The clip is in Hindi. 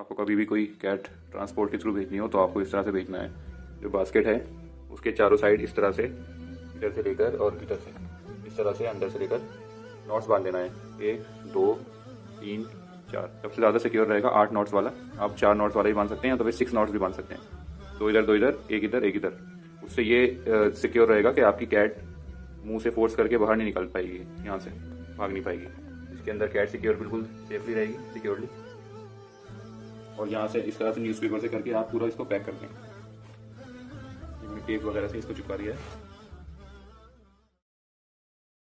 आपको कभी भी कोई कैट ट्रांसपोर्ट के थ्रू भेजनी हो तो आपको इस तरह से भेजना है। जो बास्केट है, उसके चारों साइड इस तरह से, इधर से लेकर और इधर से, इस तरह से अंदर से लेकर नॉट्स बाँध लेना है। एक, दो, तीन, चार। सबसे ज़्यादा सिक्योर रहेगा आठ नॉट्स वाला। आप चार नॉट्स वाला ही बाँध सकते हैं या तो फिर सिक्स नॉट्स भी बाँध सकते हैं। दो इधर दो इधर, एक इधर एक इधर। उससे ये सिक्योर रहेगा कि आपकी कैट मुँह से फोर्स करके बाहर नहीं निकल पाएगी, यहाँ से भाग नहीं पाएगी। इसके अंदर कैट सिक्योर बिल्कुल सेफली रहेगी सिक्योरली और यहाँ से इस तरह से न्यूज़पेपर से करके आप पूरा इसको पैक कर दें। टेप वगैरह से इसको चुका दिया है।